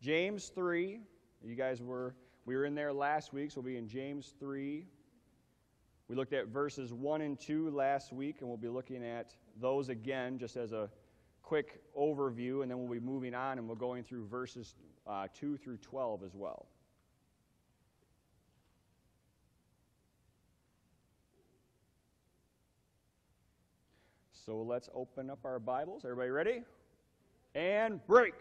James 3. You guys were, we were in there last week, so we'll be in James 3. We looked at verses 1 and 2 last week, and we'll be looking at those again just as a quick overview, and then we'll be moving on and we're going through verses uh, 2 through 12 as well. So let's open up our Bibles. Everybody ready? And break.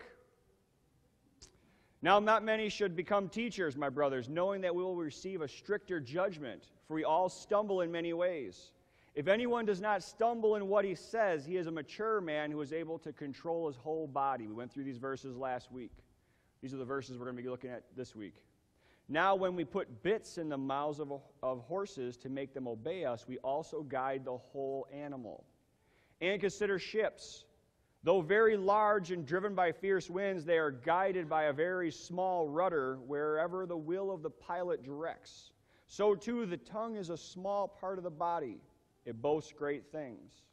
Now, not many should become teachers, my brothers, knowing that we will receive a stricter judgment, for we all stumble in many ways. If anyone does not stumble in what he says, he is a mature man who is able to control his whole body. We went through these verses last week. These are the verses we're going to be looking at this week. Now, when we put bits in the mouths of, of horses to make them obey us, we also guide the whole animal. And consider ships. Though very large and driven by fierce winds, they are guided by a very small rudder wherever the will of the pilot directs. So, too, the tongue is a small part of the body. It boasts great things.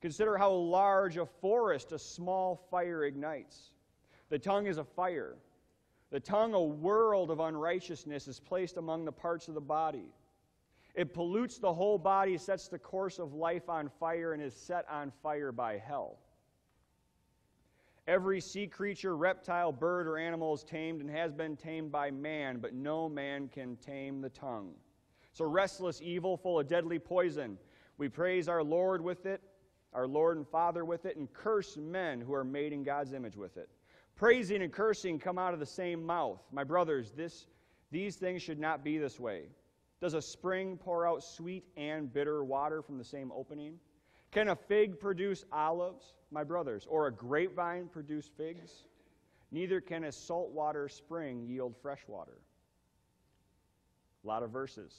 Consider how large a forest a small fire ignites. The tongue is a fire. The tongue, a world of unrighteousness, is placed among the parts of the body. It pollutes the whole body, sets the course of life on fire, and is set on fire by hell. Every sea creature, reptile, bird, or animal is tamed and has been tamed by man, but no man can tame the tongue. So, restless evil, full of deadly poison. We praise our Lord with it, our Lord and Father with it, and curse men who are made in God's image with it. Praising and cursing come out of the same mouth. My brothers, this, these things should not be this way. Does a spring pour out sweet and bitter water from the same opening? Can a fig produce olives, my brothers, or a grapevine produce figs? Neither can a saltwater spring yield fresh water. A lot of verses,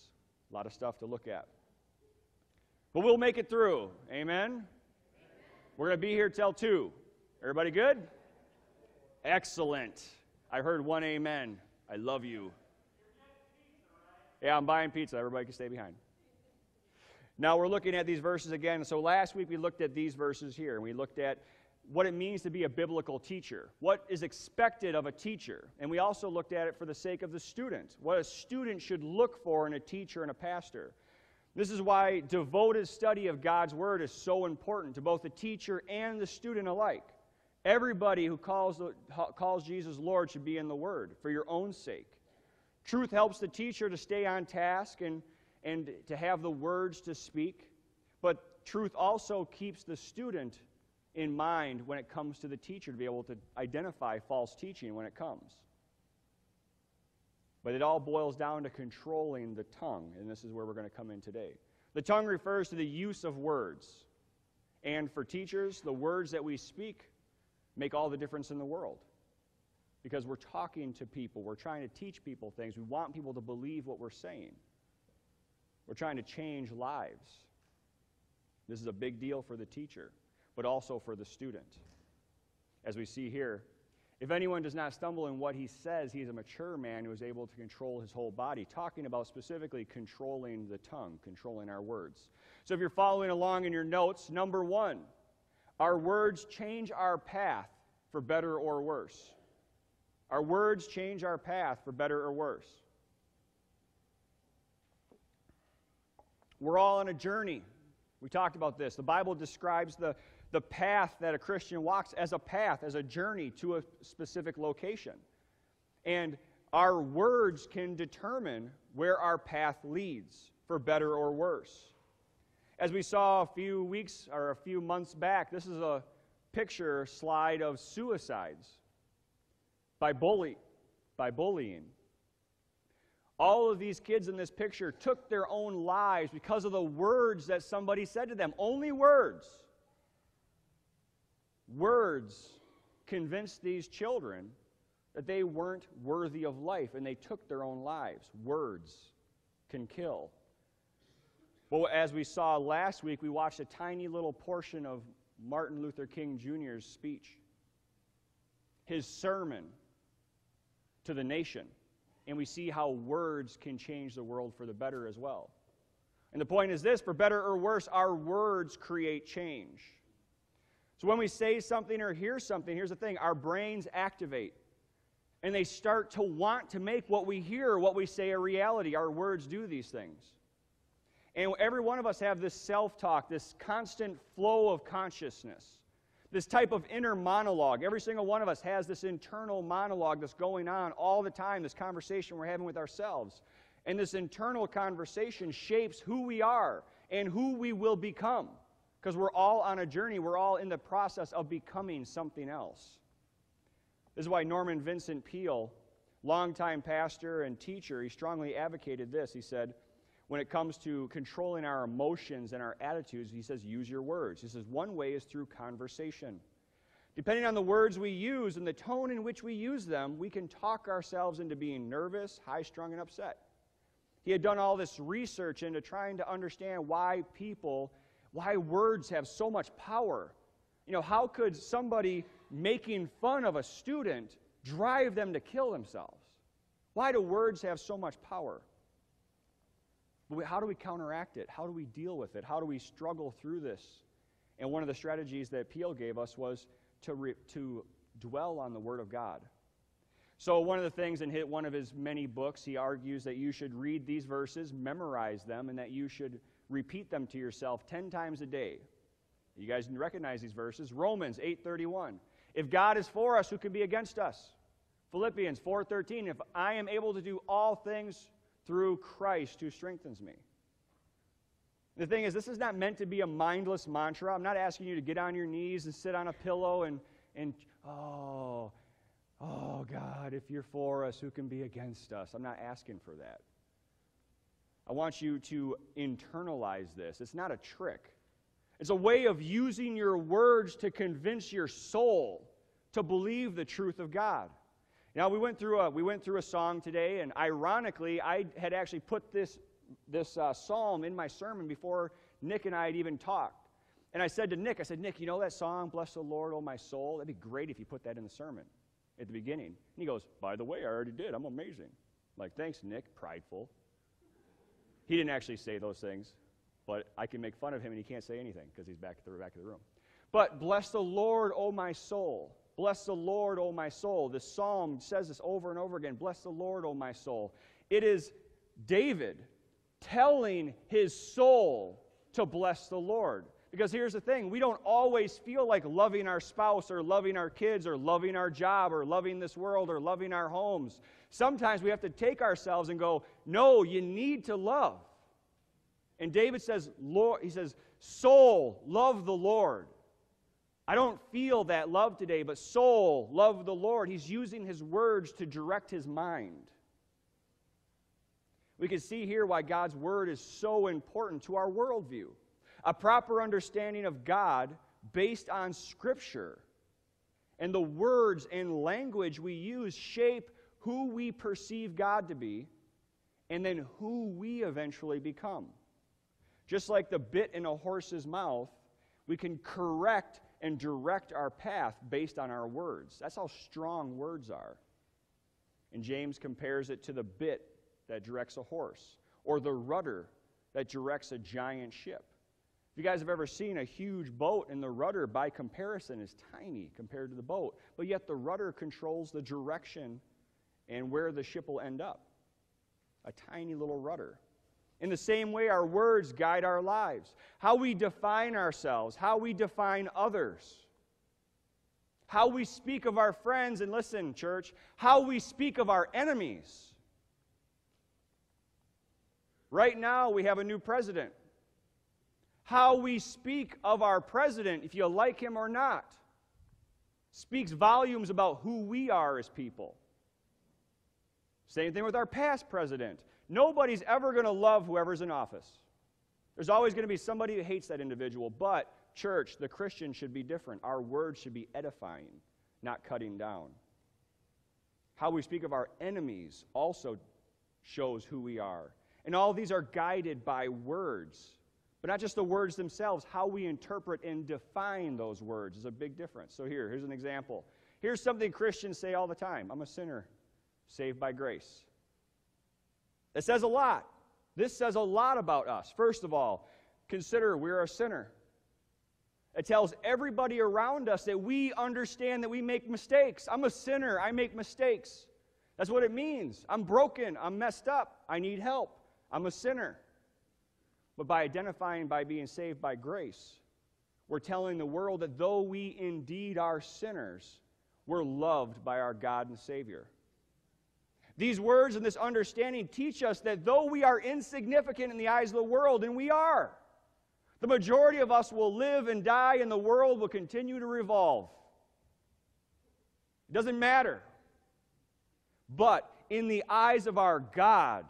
a lot of stuff to look at. But we'll make it through. Amen? Amen. We're going to be here till 2. Everybody good? Excellent. I heard one amen. I love you. Yeah, I'm buying pizza. Everybody can stay behind. Now we're looking at these verses again. So last week we looked at these verses here, and we looked at what it means to be a biblical teacher, what is expected of a teacher. And we also looked at it for the sake of the student, what a student should look for in a teacher and a pastor. This is why devoted study of God's Word is so important to both the teacher and the student alike. Everybody who calls, calls Jesus Lord should be in the Word for your own sake. Truth helps the teacher to stay on task and, and to have the words to speak, but truth also keeps the student in mind when it comes to the teacher to be able to identify false teaching when it comes. But it all boils down to controlling the tongue, and this is where we're going to come in today. The tongue refers to the use of words. And for teachers, the words that we speak make all the difference in the world because we're talking to people. We're trying to teach people things. We want people to believe what we're saying. We're trying to change lives. This is a big deal for the teacher, but also for the student. As we see here, if anyone does not stumble in what he says, he is a mature man who is able to control his whole body. Talking about specifically controlling the tongue, controlling our words. So if you're following along in your notes, number one, our words change our path for better or worse. Our words change our path for better or worse. We're all on a journey. We talked about this. The Bible describes the, the path that a Christian walks as a path, as a journey to a specific location. And our words can determine where our path leads, for better or worse. As we saw a few weeks or a few months back, this is a picture slide of suicides by bully, by bullying. All of these kids in this picture took their own lives because of the words that somebody said to them. Only words. Words convinced these children that they weren't worthy of life and they took their own lives. Words can kill. Well, as we saw last week, we watched a tiny little portion of Martin Luther King Jr.'s speech. His sermon to the nation. And we see how words can change the world for the better as well. And the point is this for better or worse, our words create change. So when we say something or hear something, here's the thing our brains activate. And they start to want to make what we hear, what we say, a reality. Our words do these things. And every one of us have this self talk, this constant flow of consciousness, this type of inner monologue. Every single one of us has this internal monologue that's going on all the time, this conversation we're having with ourselves. And this internal conversation shapes who we are and who we will become. Because we're all on a journey, we're all in the process of becoming something else. This is why Norman Vincent Peale, longtime pastor and teacher, he strongly advocated this. He said, when it comes to controlling our emotions and our attitudes, he says, use your words. He says, one way is through conversation. Depending on the words we use and the tone in which we use them, we can talk ourselves into being nervous, high strung, and upset. He had done all this research into trying to understand why people, why words have so much power. You know, how could somebody making fun of a student drive them to kill themselves? Why do words have so much power? But how do we counteract it? How do we deal with it? How do we struggle through this? And one of the strategies that Peale gave us was to, re, to dwell on the Word of God. So, one of the things in one of his many books, he argues that you should read these verses, memorize them, and that you should repeat them to yourself 10 times a day. You guys recognize these verses. Romans 8:31. If God is for us, who can be against us? Philippians 4:13. If I am able to do all things through Christ who strengthens me. The thing is, this is not meant to be a mindless mantra. I'm not asking you to get on your knees and sit on a pillow and, and oh, oh, God, if you're for us, who can be against us? I'm not asking for that. I want you to internalize this. It's not a trick, it's a way of using your words to convince your soul to believe the truth of God. Now we went through a we went through a song today, and ironically, I had actually put this this uh, psalm in my sermon before Nick and I had even talked. And I said to Nick, I said, Nick, you know that song, "Bless the Lord, O my soul"? That'd be great if you put that in the sermon at the beginning. And he goes, By the way, I already did. I'm amazing. I'm like, thanks, Nick. Prideful. He didn't actually say those things, but I can make fun of him, and he can't say anything because he's back at the back of the room. But bless the Lord, O my soul. Bless the Lord, O my soul. This psalm says this over and over again. Bless the Lord, O my soul. It is David telling his soul to bless the Lord. Because here's the thing we don't always feel like loving our spouse or loving our kids or loving our job or loving this world or loving our homes. Sometimes we have to take ourselves and go, no, you need to love. And David says, Lord, he says, soul, love the Lord. I don't feel that love today, but soul, love the Lord. He's using his words to direct his mind. We can see here why God's word is so important to our worldview. A proper understanding of God based on Scripture and the words and language we use shape who we perceive God to be and then who we eventually become. Just like the bit in a horse's mouth, we can correct and direct our path based on our words. That's how strong words are. And James compares it to the bit that directs a horse or the rudder that directs a giant ship. If you guys have ever seen a huge boat and the rudder by comparison is tiny compared to the boat, but yet the rudder controls the direction and where the ship will end up. A tiny little rudder. In the same way, our words guide our lives. How we define ourselves, how we define others, how we speak of our friends, and listen, church, how we speak of our enemies. Right now, we have a new president. How we speak of our president, if you like him or not, speaks volumes about who we are as people. Same thing with our past president. Nobody's ever going to love whoever's in office. There's always going to be somebody who hates that individual. But, church, the Christian should be different. Our words should be edifying, not cutting down. How we speak of our enemies also shows who we are. And all these are guided by words. But not just the words themselves, how we interpret and define those words is a big difference. So, here, here's an example. Here's something Christians say all the time I'm a sinner, saved by grace. It says a lot. This says a lot about us. First of all, consider we're a sinner. It tells everybody around us that we understand that we make mistakes. I'm a sinner, I make mistakes. That's what it means. I'm broken. I'm messed up. I need help. I'm a sinner. But by identifying by being saved by grace, we're telling the world that though we indeed are sinners, we're loved by our God and Savior. These words and this understanding teach us that though we are insignificant in the eyes of the world, and we are, the majority of us will live and die, and the world will continue to revolve. It doesn't matter. But in the eyes of our God,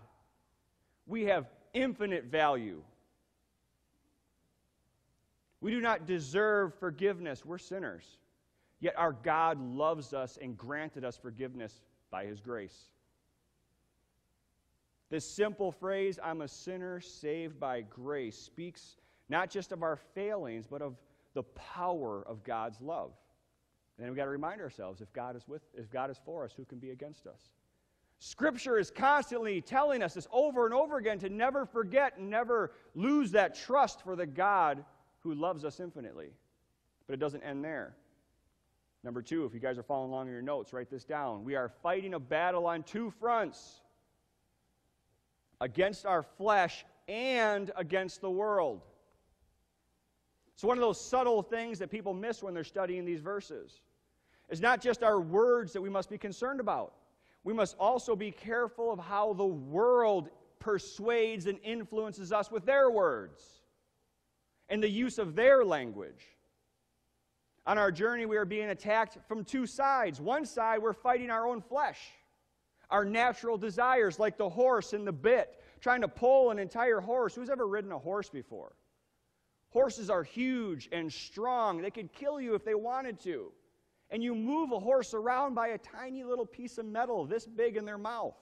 we have infinite value. We do not deserve forgiveness. We're sinners. Yet our God loves us and granted us forgiveness by His grace. This simple phrase, I'm a sinner saved by grace, speaks not just of our failings, but of the power of God's love. And then we've got to remind ourselves if God is with if God is for us, who can be against us? Scripture is constantly telling us this over and over again to never forget and never lose that trust for the God who loves us infinitely. But it doesn't end there. Number two, if you guys are following along in your notes, write this down. We are fighting a battle on two fronts against our flesh and against the world. It's one of those subtle things that people miss when they're studying these verses. It's not just our words that we must be concerned about we must also be careful of how the world persuades and influences us with their words and the use of their language. On our journey, we are being attacked from two sides. One side, we're fighting our own flesh, our natural desires, like the horse and the bit, trying to pull an entire horse. Who's ever ridden a horse before? Horses are huge and strong. They could kill you if they wanted to and you move a horse around by a tiny little piece of metal this big in their mouth.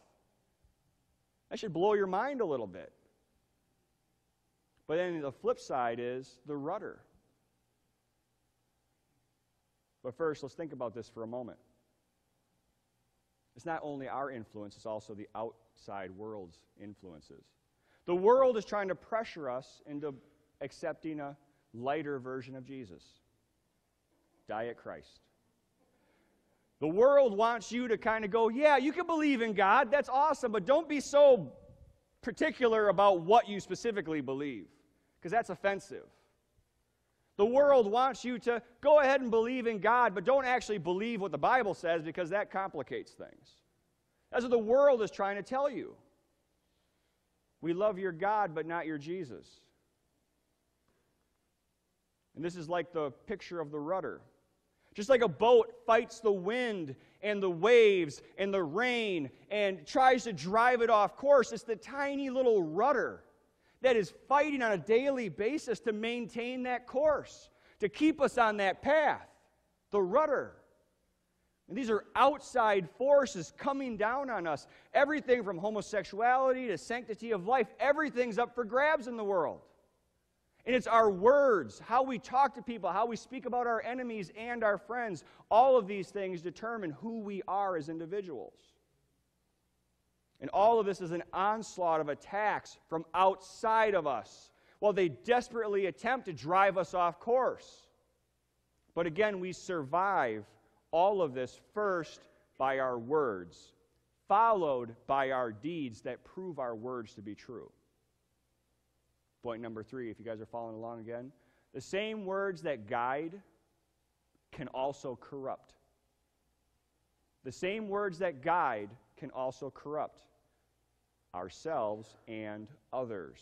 That should blow your mind a little bit. But then the flip side is the rudder. But first, let's think about this for a moment. It's not only our influence, it's also the outside world's influences. The world is trying to pressure us into accepting a lighter version of Jesus Diet Christ. The world wants you to kind of go, yeah, you can believe in God. That's awesome, but don't be so particular about what you specifically believe, because that's offensive. The world wants you to go ahead and believe in God, but don't actually believe what the Bible says because that complicates things. That's what the world is trying to tell you. We love your God, but not your Jesus. And this is like the picture of the rudder. Just like a boat fights the wind and the waves and the rain and tries to drive it off course, it's the tiny little rudder that is fighting on a daily basis to maintain that course, to keep us on that path. The rudder. And these are outside forces coming down on us. Everything from homosexuality to sanctity of life, everything's up for grabs in the world. And it's our words, how we talk to people, how we speak about our enemies and our friends. All of these things determine who we are as individuals. And all of this is an onslaught of attacks from outside of us while they desperately attempt to drive us off course. But again, we survive all of this first by our words, followed by our deeds that prove our words to be true. Point number three, if you guys are following along again. The same words that guide can also corrupt. The same words that guide can also corrupt ourselves and others.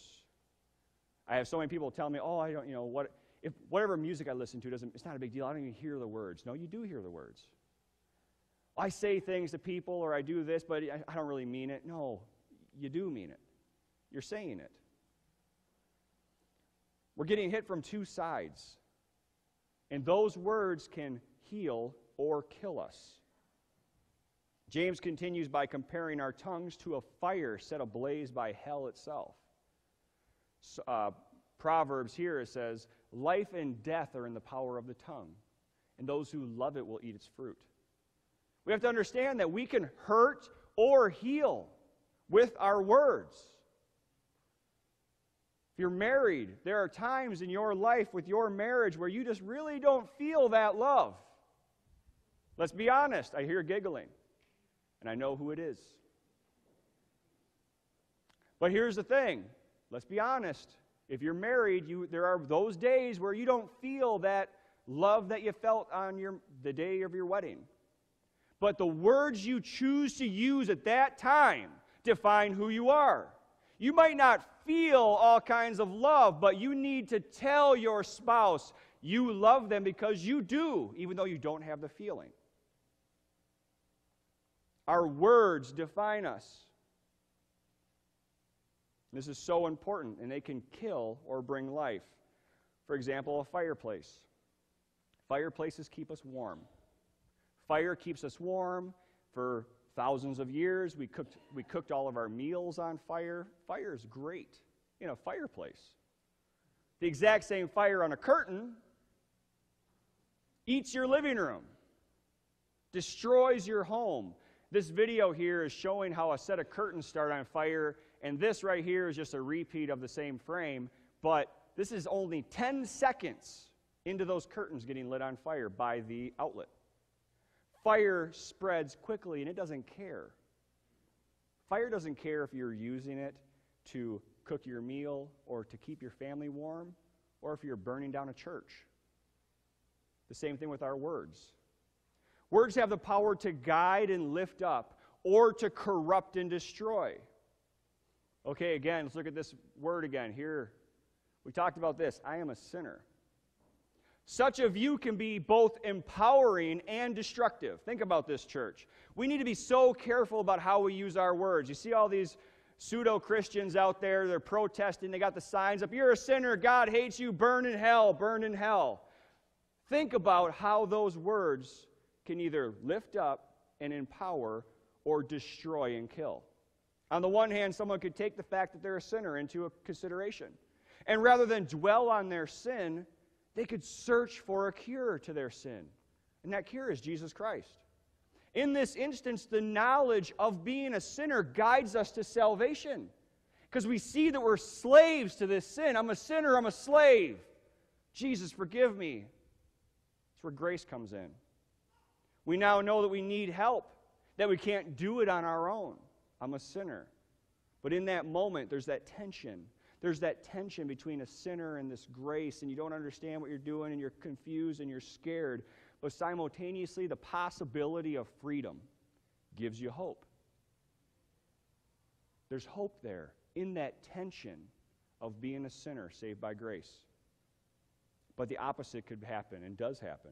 I have so many people tell me, "Oh, I don't, you know, what if whatever music I listen to doesn't it's not a big deal. I don't even hear the words." No, you do hear the words. I say things to people or I do this, but I, I don't really mean it. No, you do mean it. You're saying it. We're getting hit from two sides. And those words can heal or kill us. James continues by comparing our tongues to a fire set ablaze by hell itself. Uh, Proverbs here it says, Life and death are in the power of the tongue, and those who love it will eat its fruit. We have to understand that we can hurt or heal with our words If you're married, there are times in your life with your marriage where you just really don't feel that love. Let's be honest. I hear giggling. And I know who it is. But here's the thing let's be honest. If you're married, you, there are those days where you don't feel that love that you felt on your, the day of your wedding. But the words you choose to use at that time define who you are. You might not feel all kinds of love, but you need to tell your spouse you love them because you do, even though you don't have the feeling. Our words define us. This is so important, and they can kill or bring life. For example, a fireplace. Fireplaces keep us warm. Fire keeps us warm for thousands of years. We cooked, we cooked all of our meals on fire. Fire is great in a fireplace. The exact same fire on a curtain eats your living room, destroys your home. This video here is showing how a set of curtains start on fire, and this right here is just a repeat of the same frame, but this is only 10 seconds into those curtains getting lit on fire by the outlet. Fire spreads quickly and it doesn't care. Fire doesn't care if you're using it to cook your meal or to keep your family warm or if you're burning down a church. The same thing with our words. Words have the power to guide and lift up or to corrupt and destroy. Okay, again, let's look at this word again. Here, we talked about this I am a sinner. Such a view can be both empowering and destructive. Think about this, church. We need to be so careful about how we use our words. You see all these pseudo Christians out there, they're protesting, they got the signs up You're a sinner, God hates you, burn in hell, burn in hell. Think about how those words can either lift up and empower or destroy and kill. On the one hand, someone could take the fact that they're a sinner into a consideration. And rather than dwell on their sin, they could search for a cure to their sin. And that cure is Jesus Christ. In this instance, the knowledge of being a sinner guides us to salvation because we see that we're slaves to this sin. I'm a sinner, I'm a slave. Jesus, forgive me. That's where grace comes in. We now know that we need help, that we can't do it on our own. I'm a sinner. But in that moment, there's that tension there's that tension between a sinner and this grace, and you don't understand what you're doing, and you're confused and you're scared. But simultaneously, the possibility of freedom gives you hope. There's hope there in that tension of being a sinner saved by grace. But the opposite could happen and does happen.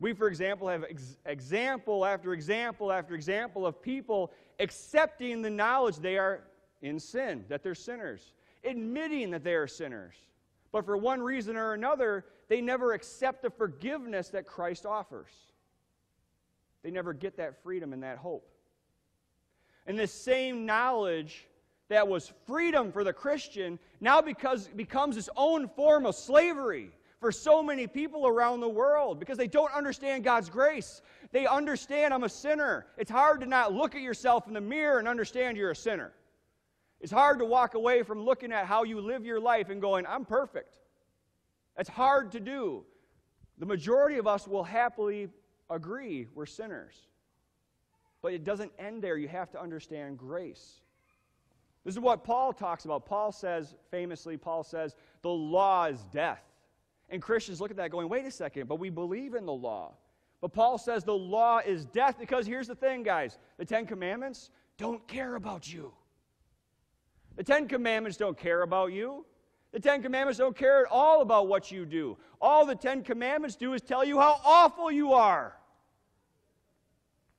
We, for example, have ex- example after example after example of people accepting the knowledge they are in sin, that they're sinners admitting that they are sinners. But for one reason or another, they never accept the forgiveness that Christ offers. They never get that freedom and that hope. And this same knowledge that was freedom for the Christian now becomes its own form of slavery for so many people around the world because they don't understand God's grace. They understand I'm a sinner. It's hard to not look at yourself in the mirror and understand you're a sinner. It's hard to walk away from looking at how you live your life and going, I'm perfect. It's hard to do. The majority of us will happily agree we're sinners. But it doesn't end there. You have to understand grace. This is what Paul talks about. Paul says, famously, Paul says, the law is death. And Christians look at that going, wait a second, but we believe in the law. But Paul says the law is death because here's the thing, guys the Ten Commandments don't care about you. The Ten Commandments don't care about you. The Ten Commandments don't care at all about what you do. All the Ten Commandments do is tell you how awful you are.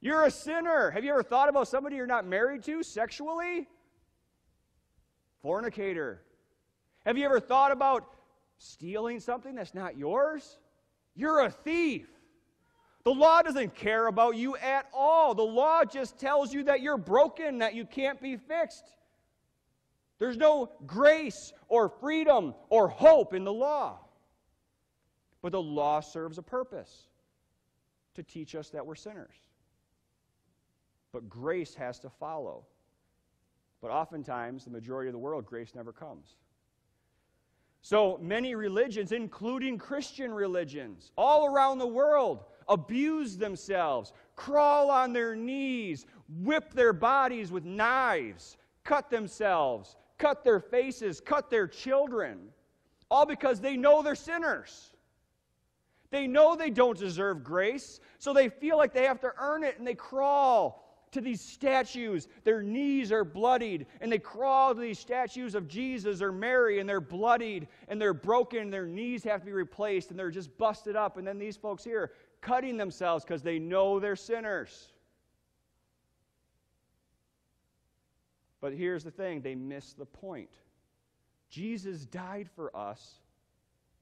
You're a sinner. Have you ever thought about somebody you're not married to sexually? Fornicator. Have you ever thought about stealing something that's not yours? You're a thief. The law doesn't care about you at all. The law just tells you that you're broken, that you can't be fixed. There's no grace or freedom or hope in the law. But the law serves a purpose to teach us that we're sinners. But grace has to follow. But oftentimes, the majority of the world, grace never comes. So many religions, including Christian religions, all around the world, abuse themselves, crawl on their knees, whip their bodies with knives, cut themselves, cut their faces, cut their children, all because they know they're sinners. They know they don't deserve grace, so they feel like they have to earn it and they crawl to these statues. Their knees are bloodied, and they crawl to these statues of Jesus or Mary, and they're bloodied and they're broken. and Their knees have to be replaced, and they're just busted up. And then these folks here cutting themselves because they know they're sinners. But here's the thing they miss the point. Jesus died for us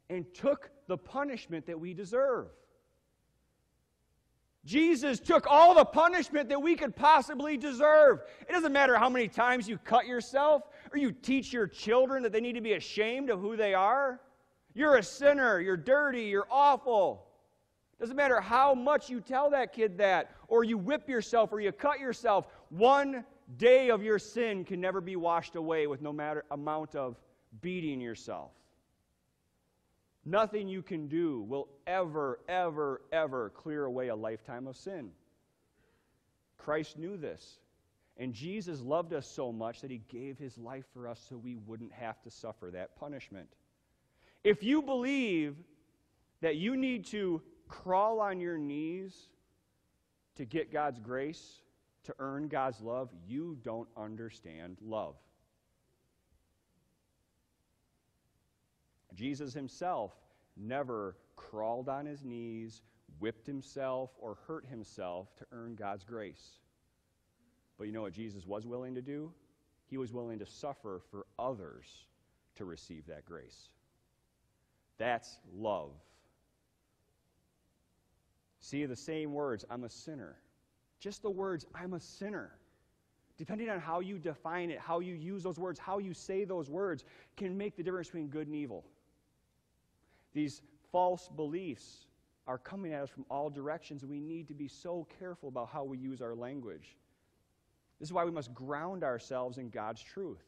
and took the punishment that we deserve. Jesus took all the punishment that we could possibly deserve. It doesn't matter how many times you cut yourself or you teach your children that they need to be ashamed of who they are. You're a sinner, you're dirty, you're awful. It Doesn't matter how much you tell that kid that, or you whip yourself, or you cut yourself. One day of your sin can never be washed away with no matter amount of beating yourself. Nothing you can do will ever, ever, ever clear away a lifetime of sin. Christ knew this. And Jesus loved us so much that he gave his life for us so we wouldn't have to suffer that punishment. If you believe that you need to crawl on your knees to get God's grace, to earn God's love, you don't understand love. Jesus himself never crawled on his knees, whipped himself, or hurt himself to earn God's grace. But you know what Jesus was willing to do? He was willing to suffer for others to receive that grace. That's love. See the same words, I'm a sinner. Just the words, I'm a sinner depending on how you define it, how you use those words, how you say those words, can make the difference between good and evil. These false beliefs are coming at us from all directions, and we need to be so careful about how we use our language. This is why we must ground ourselves in God's truth.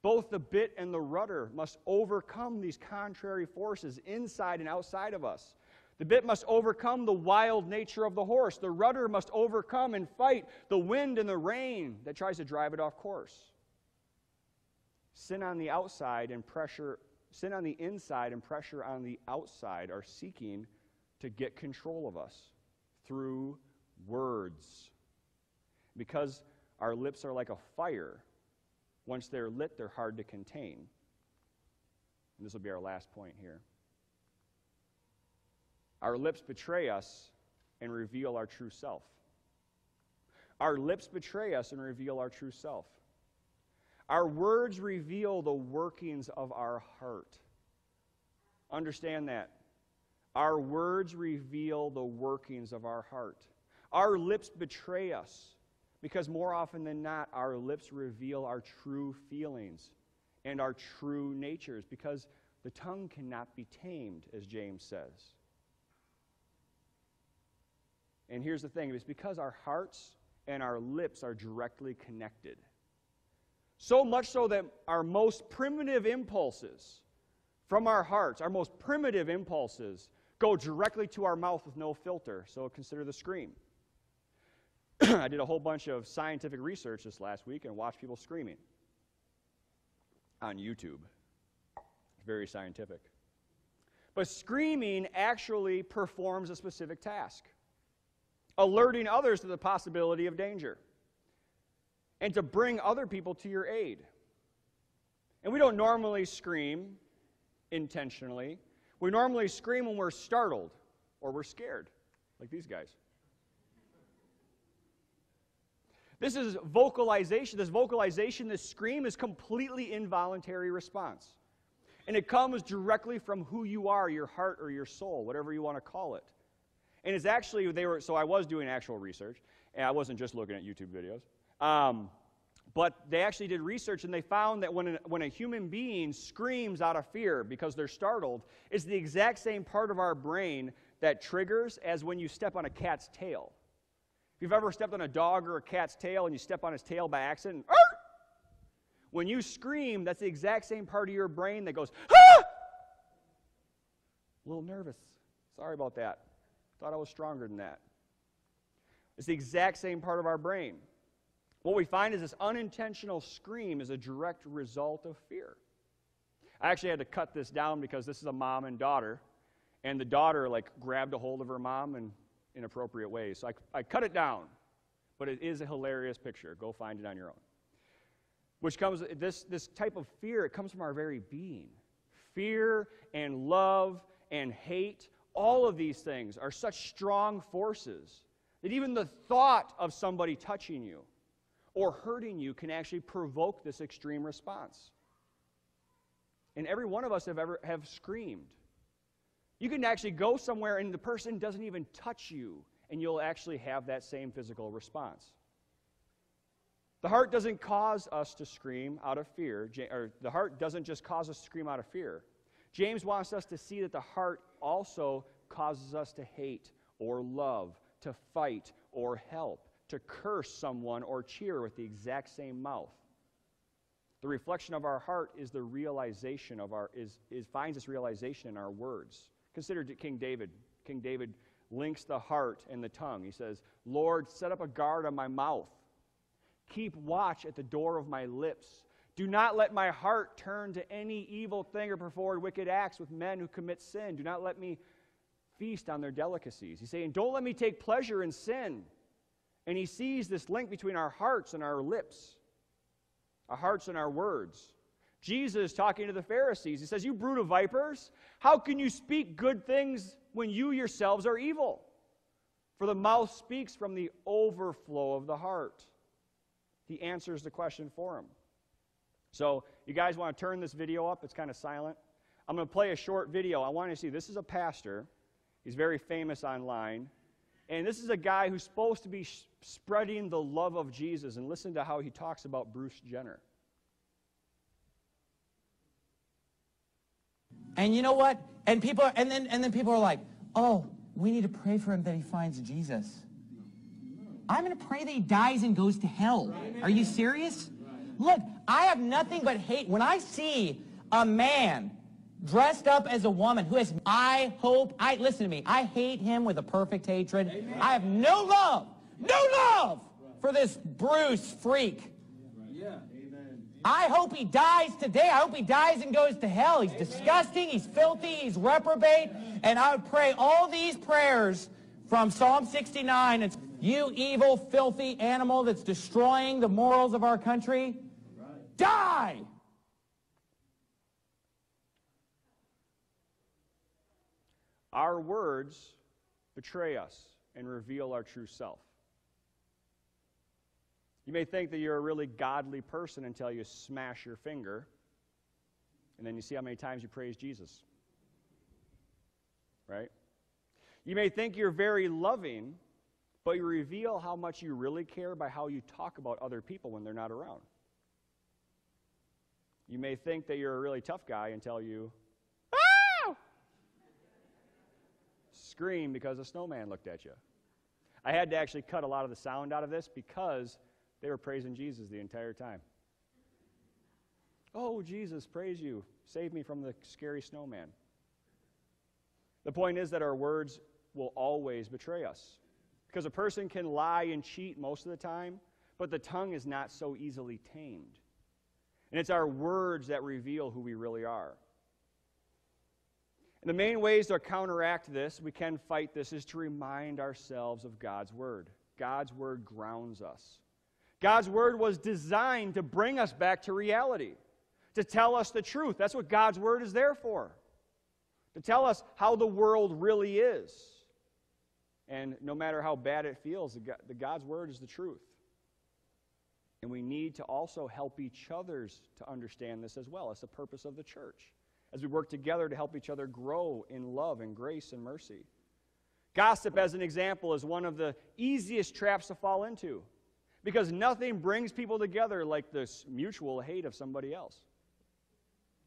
Both the bit and the rudder must overcome these contrary forces inside and outside of us. The bit must overcome the wild nature of the horse. The rudder must overcome and fight the wind and the rain that tries to drive it off course. Sin on the outside and pressure sin on the inside and pressure on the outside are seeking to get control of us through words. Because our lips are like a fire. Once they're lit, they're hard to contain. And this will be our last point here. Our lips betray us and reveal our true self. Our lips betray us and reveal our true self. Our words reveal the workings of our heart. Understand that. Our words reveal the workings of our heart. Our lips betray us because more often than not, our lips reveal our true feelings and our true natures because the tongue cannot be tamed, as James says. And here's the thing it's because our hearts and our lips are directly connected. So much so that our most primitive impulses from our hearts, our most primitive impulses, go directly to our mouth with no filter. So consider the scream. I did a whole bunch of scientific research this last week and watched people screaming on YouTube. It's very scientific. But screaming actually performs a specific task, alerting others to the possibility of danger and to bring other people to your aid. And we don't normally scream intentionally. We normally scream when we're startled or we're scared, like these guys. This is vocalization. This vocalization, this scream, is completely involuntary response. And it comes directly from who you are, your heart or your soul, whatever you want to call it. And it's actually, they were, so I was doing actual research, and I wasn't just looking at YouTube videos. Um, but they actually did research and they found that when a, when a human being screams out of fear because they're startled, it's the exact same part of our brain that triggers as when you step on a cat's tail. If you've ever stepped on a dog or a cat's tail and you step on his tail by accident, Arr! when you scream, that's the exact same part of your brain that goes, ah! A little nervous. Sorry about that. Thought I was stronger than that. It's the exact same part of our brain. What we find is this unintentional scream is a direct result of fear. I actually had to cut this down because this is a mom and daughter, and the daughter like grabbed a hold of her mom in inappropriate ways. So I, I cut it down, but it is a hilarious picture. Go find it on your own. Which comes this this type of fear. It comes from our very being. Fear and love and hate. All of these things are such strong forces that even the thought of somebody touching you or hurting you can actually provoke this extreme response. And every one of us have ever have screamed. You can actually go somewhere and the person doesn't even touch you, and you'll actually have that same physical response. The heart doesn't cause us to scream out of fear, or the heart doesn't just cause us to scream out of fear. James wants us to see that the heart also causes us to hate or love, to fight or help to curse someone or cheer with the exact same mouth. The reflection of our heart is the realization of our is, is finds its realization in our words. Consider King David. King David links the heart and the tongue. He says, Lord, set up a guard on my mouth. Keep watch at the door of my lips. Do not let my heart turn to any evil thing or perform wicked acts with men who commit sin. Do not let me feast on their delicacies. He's saying, Don't let me take pleasure in sin. And he sees this link between our hearts and our lips, our hearts and our words. Jesus talking to the Pharisees, he says, You brood of vipers, how can you speak good things when you yourselves are evil? For the mouth speaks from the overflow of the heart. He answers the question for him. So, you guys want to turn this video up? It's kind of silent. I'm going to play a short video. I want you to see this is a pastor. He's very famous online. And this is a guy who's supposed to be sh- spreading the love of Jesus. And listen to how he talks about Bruce Jenner. And you know what? And people are, and then and then people are like, "Oh, we need to pray for him that he finds Jesus." I'm going to pray that he dies and goes to hell. Are you serious? Look, I have nothing but hate when I see a man dressed up as a woman who has, I hope, I listen to me, I hate him with a perfect hatred. Amen. I have no love, no love for this Bruce freak. Yeah. I hope he dies today. I hope he dies and goes to hell. He's Amen. disgusting. He's filthy. He's reprobate. And I would pray all these prayers from Psalm 69. It's you evil, filthy animal that's destroying the morals of our country. Right. Die! Our words betray us and reveal our true self. You may think that you're a really godly person until you smash your finger, and then you see how many times you praise Jesus. Right? You may think you're very loving, but you reveal how much you really care by how you talk about other people when they're not around. You may think that you're a really tough guy until you scream because a snowman looked at you. I had to actually cut a lot of the sound out of this because they were praising Jesus the entire time. Oh, Jesus, praise you. Save me from the scary snowman. The point is that our words will always betray us. Because a person can lie and cheat most of the time, but the tongue is not so easily tamed. And it's our words that reveal who we really are. And the main ways to counteract this, we can fight this, is to remind ourselves of God's Word. God's Word grounds us. God's Word was designed to bring us back to reality, to tell us the truth. That's what God's Word is there for, to tell us how the world really is. And no matter how bad it feels, the God's Word is the truth. And we need to also help each others to understand this as well. It's the purpose of the church as we work together to help each other grow in love and grace and mercy. Gossip, as an example, is one of the easiest traps to fall into because nothing brings people together like this mutual hate of somebody else.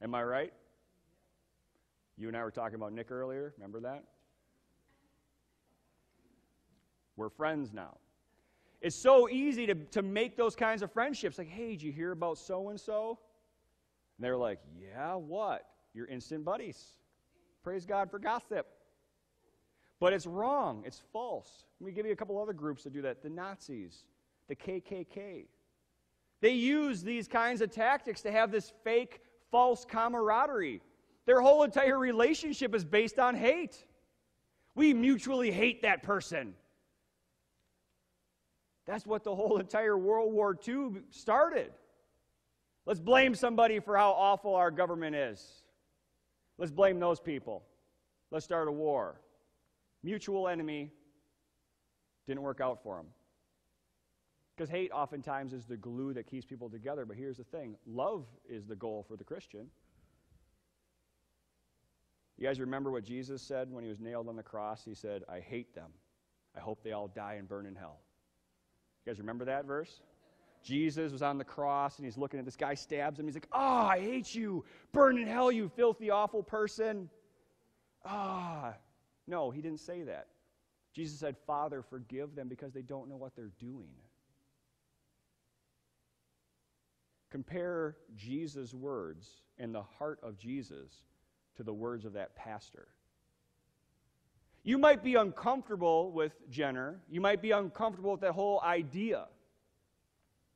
Am I right? You and I were talking about Nick earlier. Remember that? We're friends now. It's so easy to, to make those kinds of friendships. Like, hey, did you hear about so and so? And they're like, yeah, what? Your instant buddies. Praise God for gossip. But it's wrong. It's false. Let me give you a couple other groups that do that the Nazis, the KKK. They use these kinds of tactics to have this fake, false camaraderie. Their whole entire relationship is based on hate. We mutually hate that person. That's what the whole entire World War II started. Let's blame somebody for how awful our government is. Let's blame those people. Let's start a war. Mutual enemy didn't work out for them. Because hate oftentimes is the glue that keeps people together. But here's the thing love is the goal for the Christian. You guys remember what Jesus said when he was nailed on the cross? He said, I hate them. I hope they all die and burn in hell. You guys remember that verse? Jesus was on the cross and he's looking at this guy, stabs him. He's like, Oh, I hate you. Burn in hell, you filthy, awful person. Ah. No, he didn't say that. Jesus said, Father, forgive them because they don't know what they're doing. Compare Jesus' words and the heart of Jesus to the words of that pastor. You might be uncomfortable with Jenner. You might be uncomfortable with that whole idea.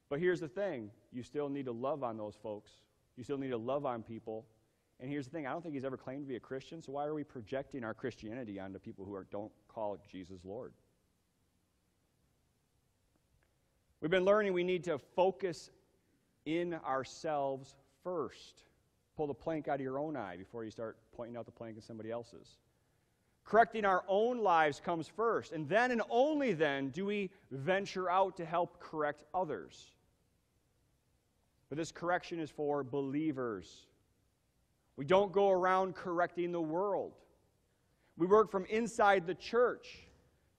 But here's the thing you still need to love on those folks. You still need to love on people. And here's the thing I don't think he's ever claimed to be a Christian, so why are we projecting our Christianity onto people who are, don't call Jesus Lord? We've been learning we need to focus in ourselves first. Pull the plank out of your own eye before you start pointing out the plank in somebody else's. Correcting our own lives comes first, and then and only then do we venture out to help correct others. But this correction is for believers. We don't go around correcting the world. We work from inside the church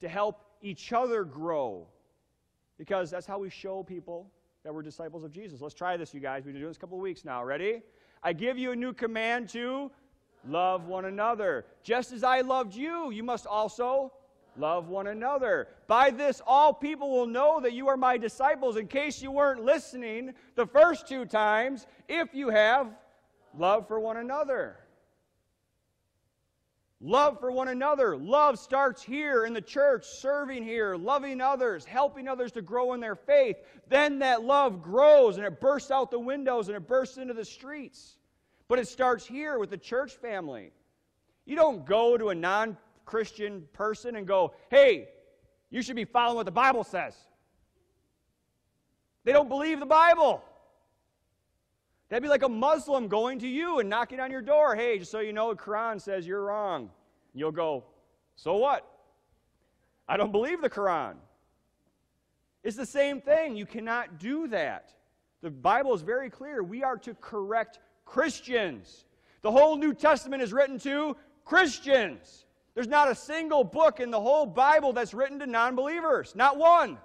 to help each other grow because that's how we show people that we're disciples of Jesus. Let's try this, you guys. We've been doing this a couple of weeks now. Ready? I give you a new command to love one another. Just as I loved you, you must also love one another. By this, all people will know that you are my disciples. In case you weren't listening the first two times, if you have love for one another. Love for one another. Love starts here in the church, serving here, loving others, helping others to grow in their faith. Then that love grows and it bursts out the windows and it bursts into the streets. But it starts here with the church family. You don't go to a non Christian person and go, hey, you should be following what the Bible says. They don't believe the Bible. That'd be like a Muslim going to you and knocking on your door. Hey, just so you know, the Quran says you're wrong. You'll go, so what? I don't believe the Quran. It's the same thing. You cannot do that. The Bible is very clear. We are to correct Christians. The whole New Testament is written to Christians. There's not a single book in the whole Bible that's written to non believers. Not one.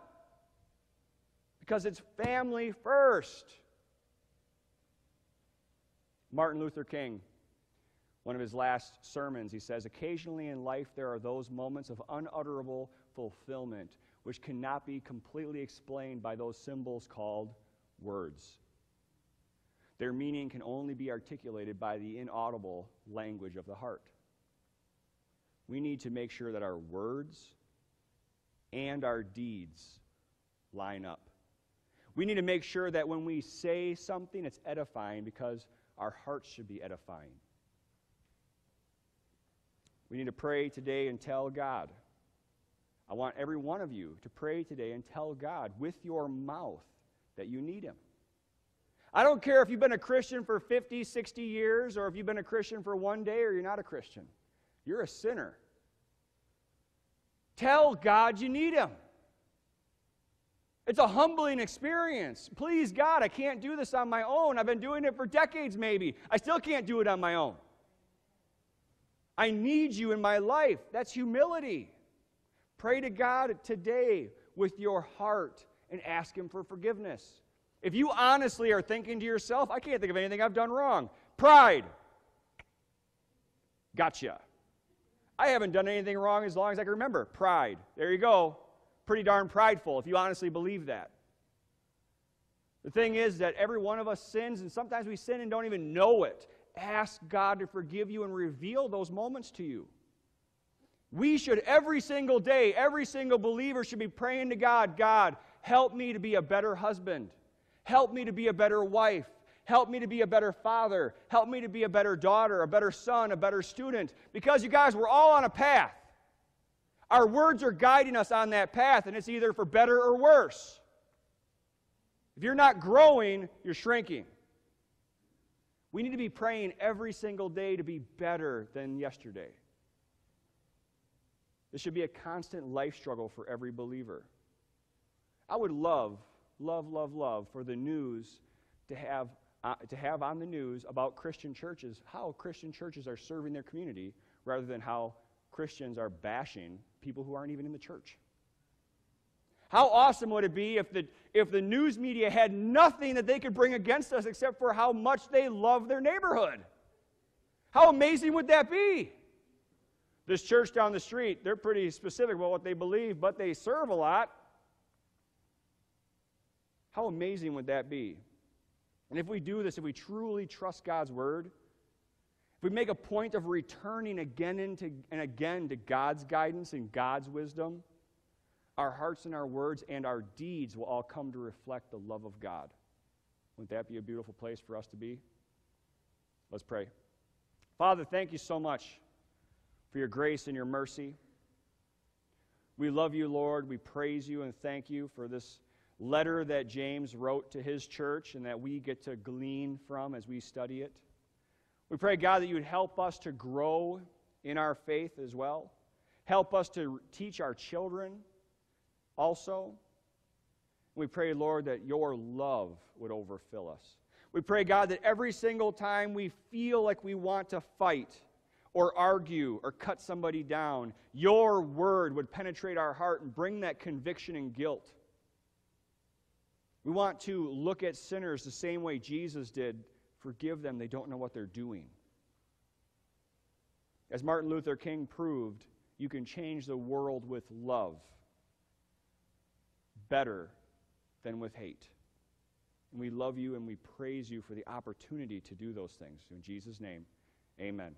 Because it's family first. Martin Luther King, one of his last sermons, he says, Occasionally in life there are those moments of unutterable fulfillment which cannot be completely explained by those symbols called words. Their meaning can only be articulated by the inaudible language of the heart. We need to make sure that our words and our deeds line up. We need to make sure that when we say something, it's edifying because our hearts should be edifying. We need to pray today and tell God. I want every one of you to pray today and tell God with your mouth that you need Him. I don't care if you've been a Christian for 50, 60 years, or if you've been a Christian for one day, or you're not a Christian. You're a sinner. Tell God you need Him. It's a humbling experience. Please, God, I can't do this on my own. I've been doing it for decades, maybe. I still can't do it on my own. I need you in my life. That's humility. Pray to God today with your heart and ask Him for forgiveness. If you honestly are thinking to yourself, I can't think of anything I've done wrong, pride. Gotcha. I haven't done anything wrong as long as I can remember. Pride. There you go pretty darn prideful if you honestly believe that. The thing is that every one of us sins, and sometimes we sin and don't even know it. Ask God to forgive you and reveal those moments to you. We should every single day, every single believer should be praying to God God, help me to be a better husband. Help me to be a better wife. Help me to be a better father. Help me to be a better daughter, a better son, a better student. Because you guys, we're all on a path. Our words are guiding us on that path, and it's either for better or worse. If you're not growing, you're shrinking. We need to be praying every single day to be better than yesterday. This should be a constant life struggle for every believer. I would love, love, love, love for the news to have, uh, to have on the news about Christian churches, how Christian churches are serving their community rather than how Christians are bashing people who aren't even in the church. How awesome would it be if the, if the news media had nothing that they could bring against us except for how much they love their neighborhood? How amazing would that be? This church down the street, they're pretty specific about what they believe, but they serve a lot. How amazing would that be? And if we do this, if we truly trust God's word, if we make a point of returning again and again to God's guidance and God's wisdom, our hearts and our words and our deeds will all come to reflect the love of God. Wouldn't that be a beautiful place for us to be? Let's pray. Father, thank you so much for your grace and your mercy. We love you, Lord. We praise you and thank you for this letter that James wrote to his church and that we get to glean from as we study it. We pray, God, that you would help us to grow in our faith as well. Help us to teach our children also. We pray, Lord, that your love would overfill us. We pray, God, that every single time we feel like we want to fight or argue or cut somebody down, your word would penetrate our heart and bring that conviction and guilt. We want to look at sinners the same way Jesus did forgive them, they don't know what they're doing. As Martin Luther King proved, you can change the world with love better than with hate. And we love you and we praise you for the opportunity to do those things. In Jesus' name, amen.